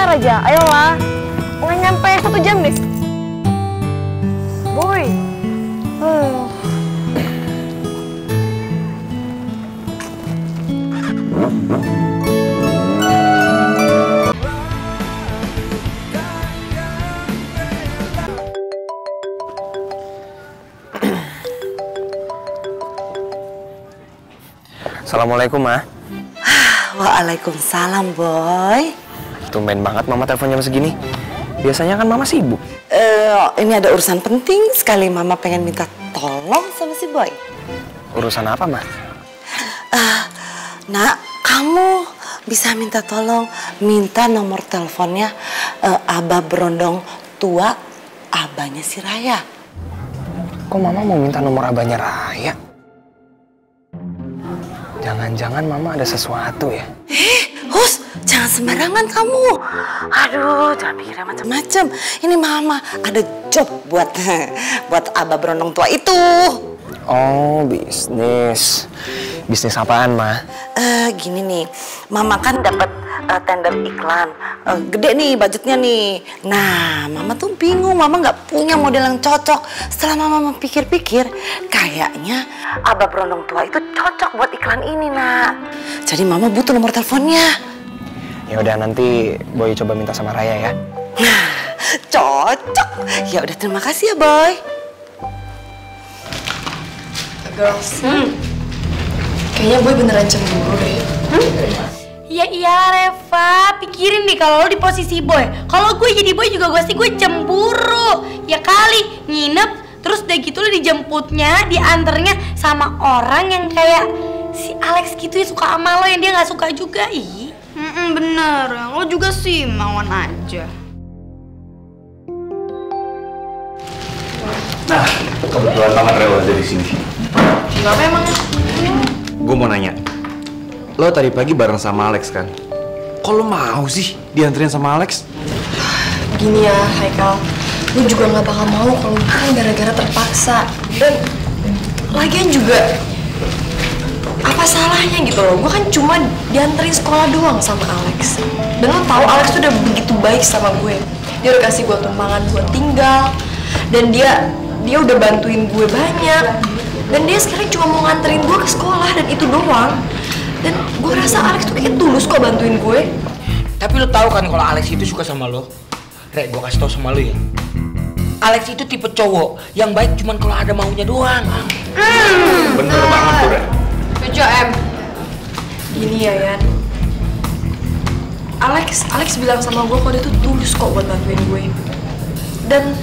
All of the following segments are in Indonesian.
sebentar aja, ayolah. Nggak nyampe satu jam deh. Boy. Hmm. Assalamualaikum, Ma. Waalaikumsalam, boy. Tumben banget Mama telepon jam segini. Biasanya kan Mama sibuk. Eh, ini ada urusan penting sekali. Mama pengen minta tolong sama si boy. Urusan apa, Ma? Ah, nak, kamu bisa minta tolong minta nomor teleponnya eh, Abah Berondong tua, abahnya si Raya. Kok Mama mau minta nomor abahnya Raya? Jangan-jangan Mama ada sesuatu ya? Eh, jangan sembarangan kamu. Aduh, jangan pikirnya macam-macam. Ini Mama ada job buat buat Abah Berondong tua itu. Oh, bisnis. Bisnis apaan, Ma? Eh, gini nih, Mama kan dapat eh, tender iklan, Eh, gede nih budgetnya nih. Nah, Mama tuh bingung, Mama nggak punya model yang cocok. Setelah Mama pikir-pikir, kayaknya Abah Berondong tua itu cocok buat iklan ini, nak. Jadi Mama butuh nomor teleponnya. Ya udah nanti Boy coba minta sama Raya ya. Nah, cocok. Ya udah terima kasih ya, Boy. Girls. Kayaknya boy beneran cemburu deh. Ya iya Reva, pikirin nih kalau lo di posisi boy. Kalau gue jadi boy juga gue sih gue cemburu. Ya kali nginep, terus udah gitu lo dijemputnya, diantarnya sama orang yang kayak si Alex gitu ya suka sama lo yang dia nggak suka juga. Ih. Mm-mm, bener, lo juga sih mauan aja. Nah, kebetulan banget Reo ada di sini. Kenapa emangnya? Gue mau nanya, lo tadi pagi bareng sama Alex kan? Kok lo mau sih dianterin sama Alex? Gini ya, Haikal. Gue juga nggak bakal mau kalau bukan gara-gara terpaksa. Dan lagian juga apa salahnya gitu loh? Gue kan cuma dianterin sekolah doang sama Alex. Dan lo tau Alex tuh udah begitu baik sama gue. Dia udah kasih gue tumpangan buat tinggal. Dan dia dia udah bantuin gue banyak. Dan dia sekarang cuma mau nganterin gue ke sekolah dan itu doang. Dan gue rasa Alex tuh kayak tulus kok bantuin gue. Tapi lo tau kan kalau Alex itu suka sama lo? Rek gue kasih tau sama lo ya. Alex itu tipe cowok yang baik cuman kalau ada maunya doang. Hmm. Bener banget tuh, 7M. Gini ya, Yan. Alex, Alex bilang sama gue kalau dia tuh tulus kok buat bantuin gue. Dan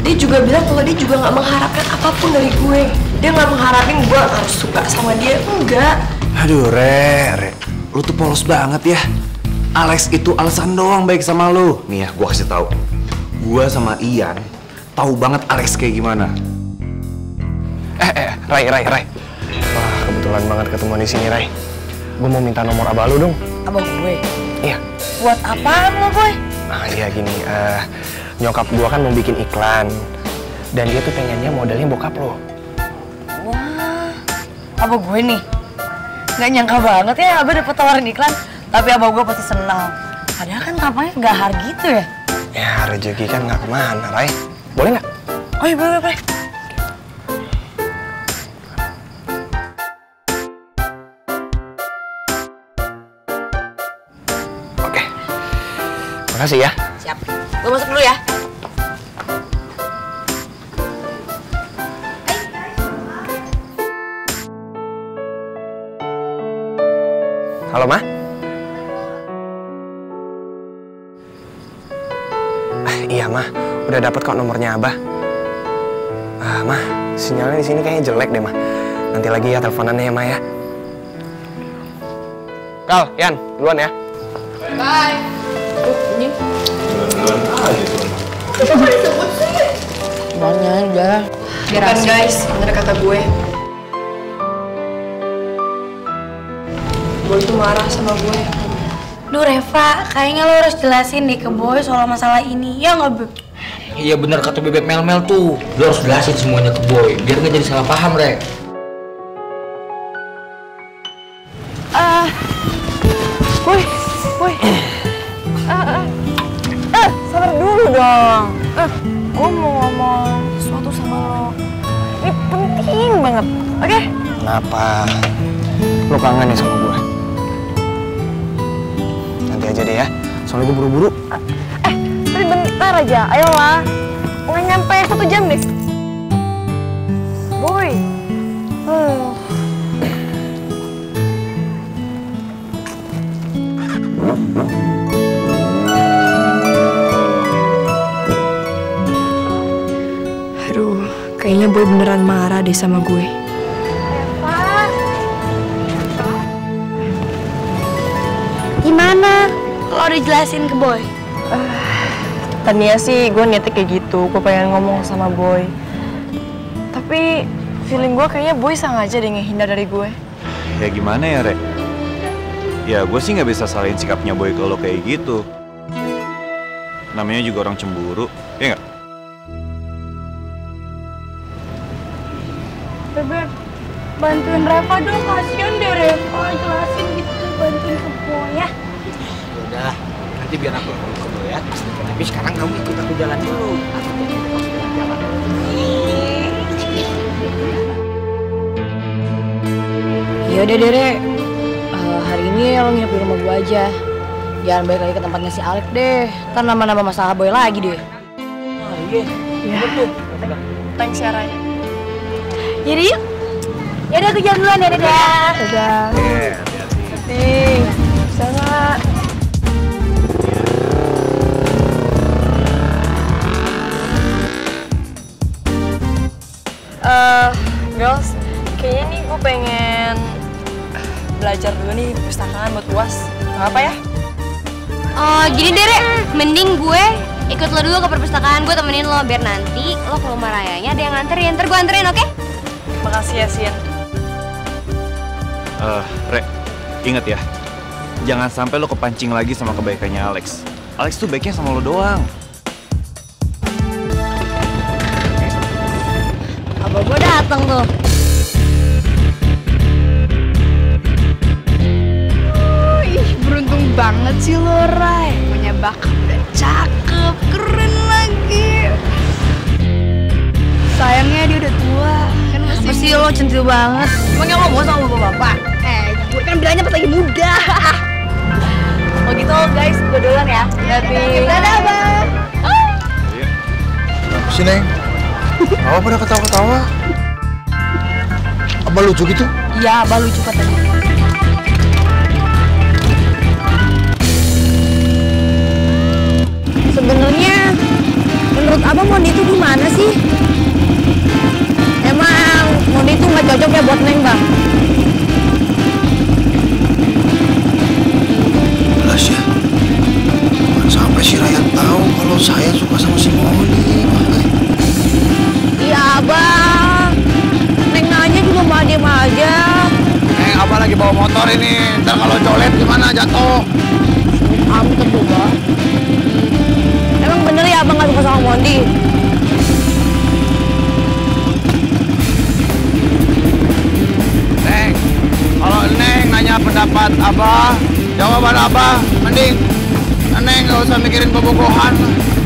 dia juga bilang kalau dia juga nggak mengharapkan apa pun dari gue. Dia nggak mengharapin gue harus suka sama dia, enggak. Aduh, Re, Re, lu tuh polos banget ya. Alex itu alasan doang baik sama lu. Nih ya, gue kasih tahu. Gue sama Ian tahu banget Alex kayak gimana. Eh, eh, Ray, Ray, Ray kebetulan banget ketemu di sini, Rai. Gue mau minta nomor abah lu dong. Abang gue. Iya. Buat apaan lo, Boy? Ah, iya gini, eh nyokap gua kan mau bikin iklan. Dan dia tuh pengennya modelnya bokap lo. Wah, abah gue nih. Gak nyangka banget ya abah dapet tawarin iklan. Tapi abah gue pasti senang. Padahal kan tampangnya gahar gitu ya. Ya, rezeki kan nggak ke mana, Rai. Boleh nggak? Oh iya, boleh, boleh. Oke. Makasih ya. Siap. Gue masuk dulu ya. Halo, Ma. Ah, iya, Ma. Udah dapat kok nomornya Abah. Ah, Ma, sinyalnya di sini kayaknya jelek deh, Ma. Nanti lagi ya teleponannya ya, Ma ya. Kal, Yan, duluan ya. Semuanya aja. Bukan guys, bener kata gue. Gue itu marah sama gue. Duh Reva, kayaknya lo harus jelasin deh ke boy soal masalah ini. Ya nggak Beb? Iya bener kata bebek mel-mel tuh. Lo harus jelasin semuanya ke boy biar nggak jadi salah paham, Rek. Banget, oke? Kenapa? Lo kangen ya sama gue? Nanti aja deh ya. Soalnya gue buru-buru. Eh, tapi bentar aja, ayolah. Nggak nyampe satu jam deh. Boy. Hmm. Kayaknya Boy beneran marah deh sama gue. Gimana? Lo udah jelasin ke boy? Tadinya sih gue niatnya kayak gitu, gue pengen ngomong sama Boy. Tapi feeling gue kayaknya Boy sengaja deh ngehindar dari gue. Ya gimana ya, Rek? Ya gue sih nggak bisa salahin sikapnya Boy kalau kayak gitu. Namanya juga orang cemburu, ya nggak? Bebek, bantuin Reva dong, kasihan deh Reva, jelasin gitu, bantuin ke boy ya. Udah, nanti biar aku ngomong dulu ya. Tapi sekarang kamu ikut aku jalan dulu. Aku. Ya udah deh, Re. Eh, hari ini lo nginep di rumah gue aja. Jangan balik lagi ke tempatnya si Alek deh. Ntar nama-nama masalah boy lagi deh. Ah, iya. Ya. Thanks ya, Ray. Jadi yuk. Ya udah aku jalan duluan ya, dadah. Dadah. Nih, sama. Eh, girls, kayaknya nih gue pengen belajar dulu nih perpustakaan buat uas. Gak apa ya? Oh, gini deh, Re. Mending gue ikut lo dulu ke perpustakaan, gue temenin lo biar nanti lo ke rumah rayanya ada yang nganterin. Ntar gue anterin, oke? Makasih ya, Sin. Eh, Rek, inget ya. Jangan sampai lo kepancing lagi sama kebaikannya Alex. Alex tuh baiknya sama lo doang. Abah gue datang tuh. Ih, beruntung banget sih lo, Ray. Punya bakat udah cakep, keren lagi. Sayangnya dia udah tua. Apa sih lo centil banget? Emangnya lo mau sama bapak-bapak? Eh, gue kan bilangnya pas lagi muda. Oh gitu, guys. Gue duluan ya. Tapi... Dadah, Bang. Si Neng, apa pada ketawa-ketawa? Apa lucu gitu? Iya, Abah lucu katanya. Sebenarnya menurut Abang Mondi itu gimana sih? Mondi itu nggak cocok ya buat Neng, Bang? Jelas ya. Sampai si Ryan tahu kalau saya suka sama si Moni. Iya, Abang. Neng nanya juga malah diem aja. Eh, apa lagi bawa motor ini? Ntar kalau colet gimana jatuh? Amin tuh, Bang. Emang bener ya Abang nggak suka sama Mondi? Nanya pendapat Abah, jawaban Abah, mending Neng nggak usah mikirin kebogohan,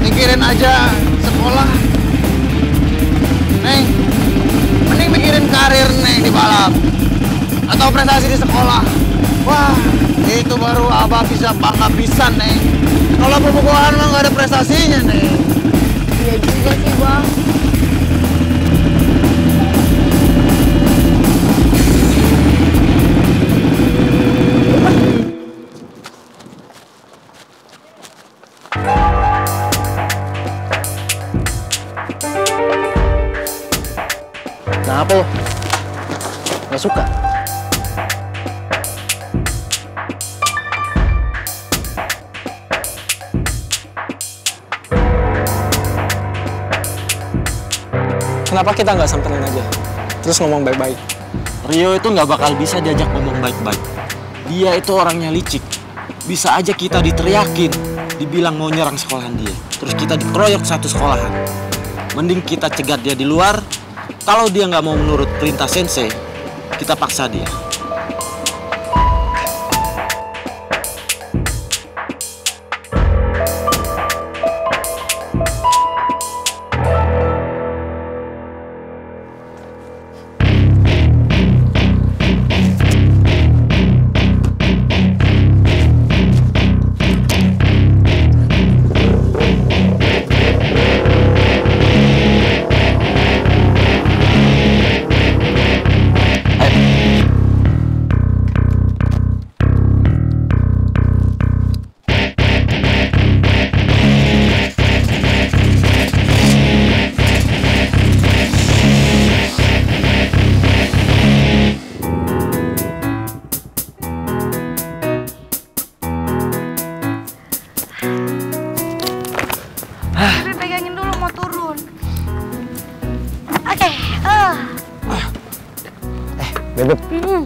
mikirin aja sekolah. Neng, mending mikirin karir Neng di balap atau prestasi di sekolah. Wah, itu baru Abah bisa bangga bisa Neng. Kalau kebogohan mah nggak ada prestasinya Neng. Iya juga sih, Bang. Nah apa lo? Gak suka? Kenapa kita nggak samperin aja? Terus ngomong baik-baik. Rio itu nggak bakal bisa diajak ngomong baik-baik. Dia itu orangnya licik. Bisa aja kita diteriakin, dibilang mau nyerang sekolahan dia. Terus kita dikeroyok satu sekolahan. Mending kita cegat dia di luar. Kalau dia nggak mau menurut perintah sensei, kita paksa dia.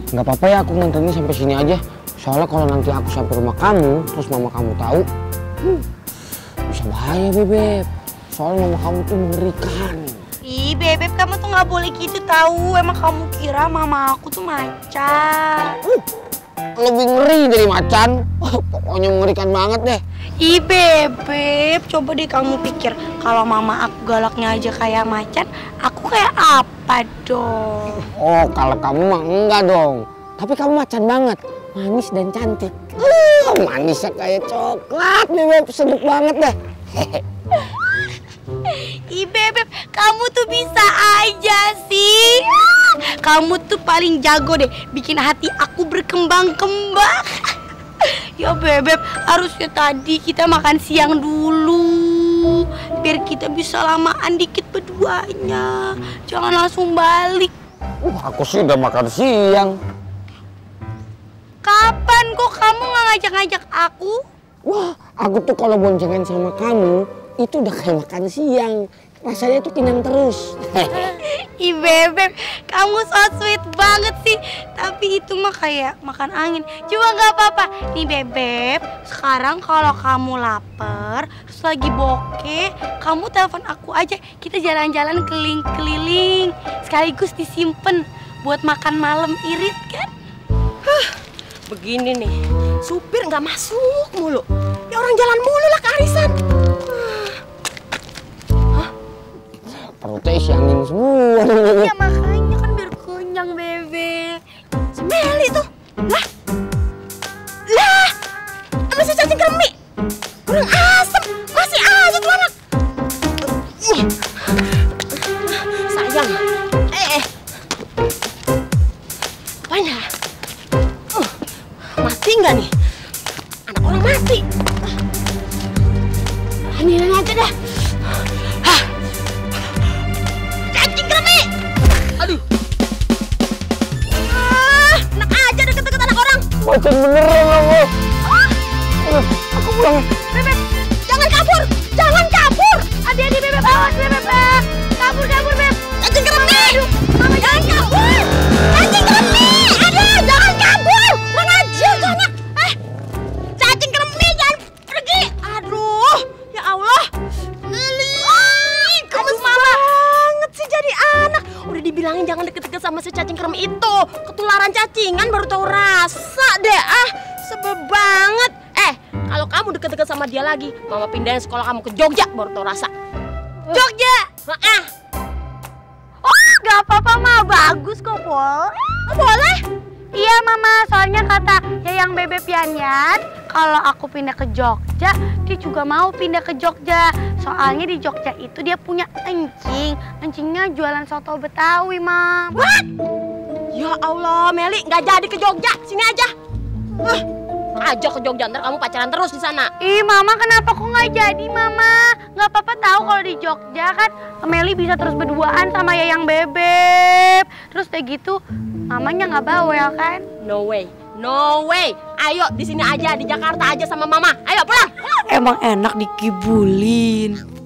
Nggak apa-apa ya aku nganterin sampai sini aja. Soalnya kalau nanti aku sampai rumah kamu, terus mama kamu tahu, hmm, bisa bahaya bebek. Soalnya mama kamu tuh mengerikan. Ih, Bebep, kamu tuh nggak boleh gitu tahu. Emang kamu kira mama aku tuh macan. Lebih ngeri dari macan. Pokoknya mengerikan banget deh. Ih, Bebep, coba deh kamu pikir kalau mama aku galaknya aja kayak macan, aku kayak apa dong? Oh, kalau kamu mah enggak dong. Tapi kamu macan banget. Manis dan cantik. Uh, manisnya kayak coklat, bebek. Sedap banget deh. Ih, Bebep, kamu tuh bisa aja sih. Kamu tuh paling jago deh bikin hati aku berkembang-kembang. Ya Bebep, harusnya tadi kita makan siang dulu Biar kita bisa lamaan dikit berduanya Jangan langsung balik Uh, aku sih udah makan siang. Kapan kok kamu nggak ngajak-ngajak aku? Wah, aku tuh kalau boncengan sama kamu, itu udah kayak makan siang. Rasanya tuh kenyang terus. Ih Bebep, kamu so sweet banget sih. Tapi itu mah kayak makan angin. Cuma nggak apa-apa. Nih Bebep, sekarang kalau kamu lapar Terus lagi bokeh Kamu telepon aku aja. Kita jalan-jalan keliling-keliling Sekaligus disimpan Buat makan malam irit kan? Begini nih, supir nggak masuk mulu. Ya orang jalan mulu lah ke arisan. Perutnya isi angin semua. nih, Bebek. Ya makanya kan biar kenyang Bebep Macan beneran kamu. Ah, aku pulang. Bebek, jangan kabur, jangan kabur. Hati-hati bebek, awas bebek. Kabur, kabur bebek. Cacing kremi. Mama jangan kabur. Cacing kremi. Ada, jangan kabur. Tuh anak. Eh, cacing kremi jangan pergi. Aduh, ya Allah. Lili, gemes banget sih jadi anak. Udah dibilangin jangan deket-deket sama si cacing kremi itu. Ketularan cacingan baru tahu rasa deh ah. Sebel banget. Eh, kalau kamu deket-deket sama dia lagi, mama pindahin sekolah kamu ke Jogja baru tahu rasa. Jogja. Heeh. Oh, gak apa-apa mah bagus kok, Pol. Oh, boleh. Iya mama, soalnya kata Yayang Bebep Yanyan Kalau aku pindah ke Jogja, dia juga mau pindah ke Jogja Soalnya di Jogja itu dia punya encing Encingnya jualan soto Betawi, Mam What? Ya Allah, Meli nggak jadi ke Jogja. Sini aja. Uh, aja ke Jogja ntar kamu pacaran terus di sana. Ih mama kenapa kok nggak jadi mama? Nggak apa-apa tahu kalau di Jogja kan Meli bisa terus berduaan sama Yayang Bebep Terus kayak gitu mamanya nggak bawel kan? No way. No way. Ayo di sini aja di Jakarta aja sama Mama. Ayo pulang. Emang enak dikibulin